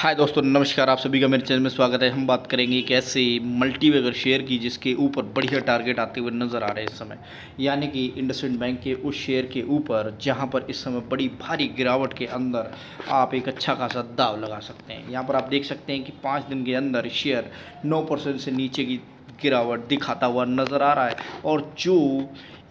हाय दोस्तों, नमस्कार, आप सभी का मेरे चैनल में स्वागत है। हम बात करेंगे एक ऐसे मल्टीवेगर शेयर की, जिसके ऊपर बढ़िया टारगेट आते हुए नज़र आ रहे हैं इस समय। यानी कि इंडसइंड बैंक के उस शेयर के ऊपर, जहाँ पर इस समय बड़ी भारी गिरावट के अंदर आप एक अच्छा खासा दाव लगा सकते हैं। यहाँ पर आप देख सकते हैं कि पाँच दिन के अंदर शेयर नौ से नीचे की गिरावट दिखाता हुआ नज़र आ रहा है। और जो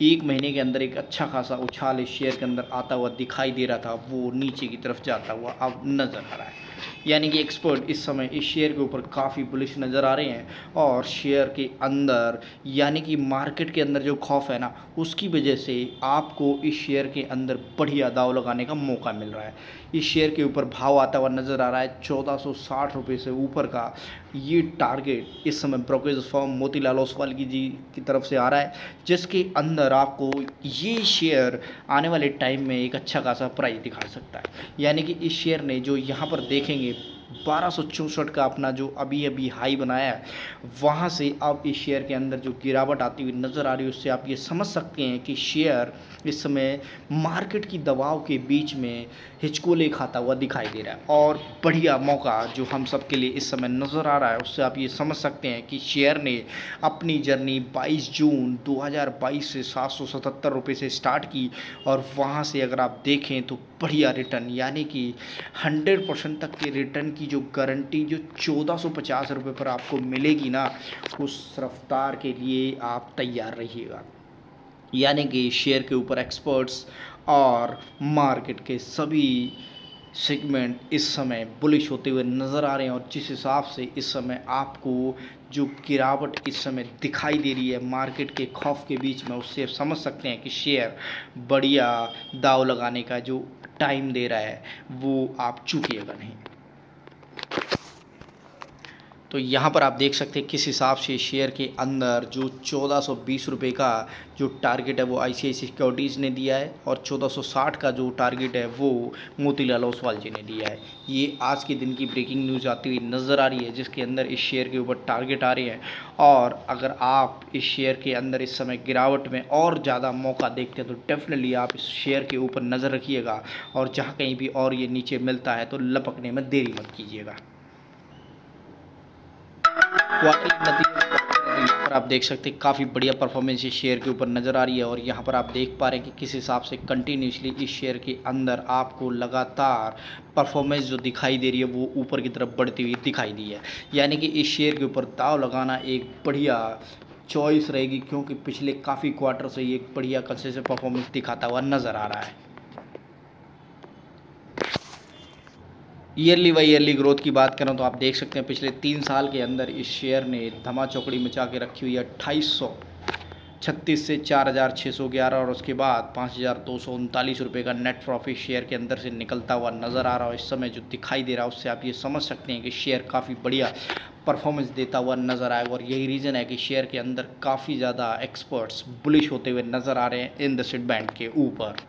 एक महीने के अंदर एक अच्छा खासा उछाल इस शेयर के अंदर आता हुआ दिखाई दे रहा था, वो नीचे की तरफ़ जाता हुआ अब नज़र आ रहा है। यानी कि एक्सपर्ट इस समय इस शेयर के ऊपर काफ़ी बुलिश नज़र आ रहे हैं और शेयर के अंदर, यानी कि मार्केट के अंदर जो खौफ है ना, उसकी वजह से आपको इस शेयर के अंदर बढ़िया दाव लगाने का मौका मिल रहा है। इस शेयर के ऊपर भाव आता हुआ नज़र आ रहा है, चौदह सौ साठ रुपये से ऊपर का। ये टारगेट इस समय ब्रोकरेज फॉर्म मोतीलाल ओसवाल की जी की तरफ़ से आ रहा है, जिसके अंदर आपको ये शेयर आने वाले टाइम में एक अच्छा खासा प्राइस दिखा सकता है। यानी कि इस शेयर ने जो यहाँ पर देखेंगे बारह का अपना जो अभी अभी हाई बनाया है, वहाँ से अब इस शेयर के अंदर जो गिरावट आती हुई नज़र आ रही है, उससे आप ये समझ सकते हैं कि शेयर इस समय मार्केट की दबाव के बीच में हिचकोले खाता हुआ दिखाई दे रहा है। और बढ़िया मौका जो हम सब के लिए इस समय नज़र आ रहा है, उससे आप ये समझ सकते हैं कि शेयर ने अपनी जर्नी 22 जून 2022 से सात सौ से स्टार्ट की। और वहाँ से अगर आप देखें तो बढ़िया रिटर्न यानी कि 100 परसेंट तक के रिटर्न की जो गारंटी जो चौदह सौ पचास रुपये पर आपको मिलेगी ना, उस रफ्तार के लिए आप तैयार रहिएगा। यानी कि शेयर के ऊपर एक्सपर्ट्स और मार्केट के सभी सेगमेंट इस समय बुलिश होते हुए नज़र आ रहे हैं और जिस हिसाब से इस समय आपको जो गिरावट इस समय दिखाई दे रही है मार्केट के खौफ के बीच में, उससे समझ सकते हैं कि शेयर बढ़िया दाव लगाने का जो टाइम दे रहा है वो आप चूकिएगा नहीं। तो यहाँ पर आप देख सकते हैं किस हिसाब से शेयर के अंदर जो चौदह सौ बीस रुपये का जो टारगेट है वो आई सी सिक्योरिटीज़ ने दिया है और चौदह सौ साठ का जो टारगेट है वो मोतीलाल ओसवाल जी ने दिया है। ये आज के दिन की ब्रेकिंग न्यूज़ आती हुई नज़र आ रही है, जिसके अंदर इस शेयर के ऊपर टारगेट आ रहे हैं। और अगर आप इस शेयर के अंदर इस समय गिरावट में और ज़्यादा मौका देखते हैं तो डेफिनेटली आप इस शेयर के ऊपर नज़र रखिएगा और जहाँ कहीं भी और ये नीचे मिलता है तो लपकने में देरी मत कीजिएगा। क्वार्टरली नतीजे यहाँ पर आप देख सकते हैं, काफ़ी बढ़िया परफॉर्मेंस इस शेयर के ऊपर नज़र आ रही है और यहाँ पर आप देख पा रहे हैं कि किस हिसाब से कंटिन्यूसली इस शेयर के अंदर आपको लगातार परफॉर्मेंस जो दिखाई दे रही है, वो ऊपर की तरफ़ बढ़ती हुई दिखाई दी है। यानी कि इस शेयर के ऊपर दाव लगाना एक बढ़िया चॉइस रहेगी, क्योंकि पिछले काफ़ी क्वार्टर से ये एक बढ़िया से परफॉर्मेंस दिखाता हुआ नज़र आ रहा है। ईयरली वाई ईयरली ग्रोथ की बात करें तो आप देख सकते हैं पिछले तीन साल के अंदर इस शेयर ने धमा चौकड़ी मचा के रखी हुई है अट्ठाईस सौ छत्तीस से चार हज़ार छः सौ ग्यारह और उसके बाद पाँच हज़ार दो सौ उनतालीस रुपये का नेट प्रॉफिट शेयर के अंदर से निकलता हुआ नज़र आ रहा है इस समय जो दिखाई दे रहा है उससे आप ये समझ सकते हैं कि शेयर काफ़ी बढ़िया परफॉर्मेंस देता हुआ नज़र आएगा और यही रीज़न है कि शेयर के अंदर काफ़ी ज़्यादा एक्सपर्ट्स बुलिश होते हुए नज़र आ रहे हैं इन द सिट बैंड के ऊपर।